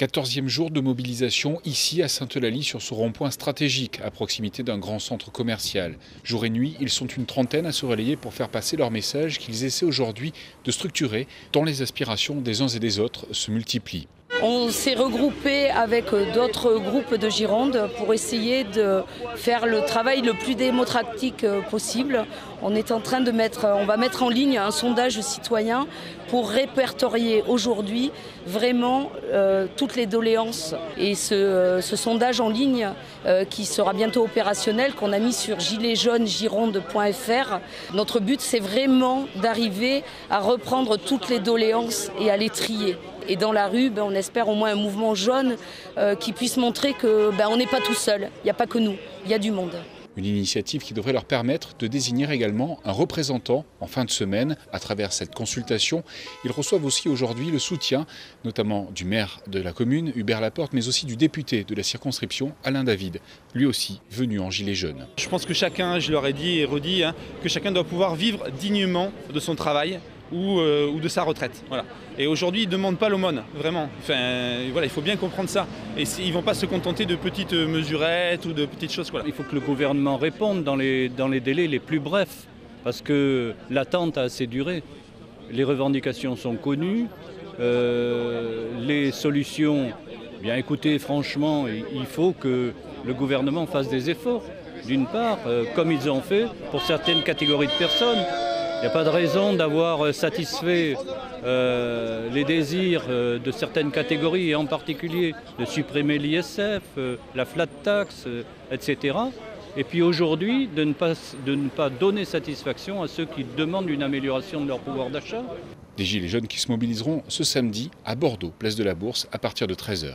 14e jour de mobilisation ici à Sainte-Eulalie sur ce rond-point stratégique à proximité d'un grand centre commercial. Jour et nuit, ils sont une trentaine à se relayer pour faire passer leur message qu'ils essaient aujourd'hui de structurer tant les aspirations des uns et des autres se multiplient. On s'est regroupé avec d'autres groupes de Gironde pour essayer de faire le travail le plus démocratique possible. On est en train de mettre, on va mettre en ligne un sondage citoyen pour répertorier aujourd'hui vraiment euh, toutes les doléances. Et ce, sondage en ligne euh, qui sera bientôt opérationnel, qu'on a mis sur giletsjaunesgironde.fr, notre but c'est vraiment d'arriver à reprendre toutes les doléances et à les trier. Et dans la rue, ben, on espère au moins un mouvement jaune euh, qui puisse montrer qu'on ben, n'est pas tout seul, il n'y a pas que nous, il y a du monde. Une initiative qui devrait leur permettre de désigner également un représentant en fin de semaine à travers cette consultation. Ils reçoivent aussi aujourd'hui le soutien, notamment du maire de la commune, Hubert Laporte, mais aussi du député de la circonscription, Alain David, lui aussi venu en gilet jaune. Je pense que chacun, je leur ai dit et redit, hein, que chacun doit pouvoir vivre dignement de son travail ou, euh, ou de sa retraite. Voilà. Et aujourd'hui, ils ne demandent pas l'aumône, vraiment. Enfin, voilà, il faut bien comprendre ça. Et ils ne vont pas se contenter de petites mesurettes ou de petites choses. Il faut que le gouvernement réponde dans les, dans les délais les plus brefs, parce que l'attente a assez duré. Les revendications sont connues, euh, les solutions, bien écoutez, franchement, il faut que le gouvernement fasse des efforts. D'une part, euh, comme ils ont fait pour certaines catégories de personnes. Il n'y a pas de raison d'avoir satisfait euh, les désirs euh, de certaines catégories, et en particulier de supprimer l'ISF, euh, la flat tax, euh, etc. Et puis aujourd'hui, de, ne pas, de ne pas donner satisfaction à ceux qui demandent une amélioration de leur pouvoir d'achat. Des Gilets jaunes qui se mobiliseront ce samedi à Bordeaux, place de la Bourse, à partir de 13h.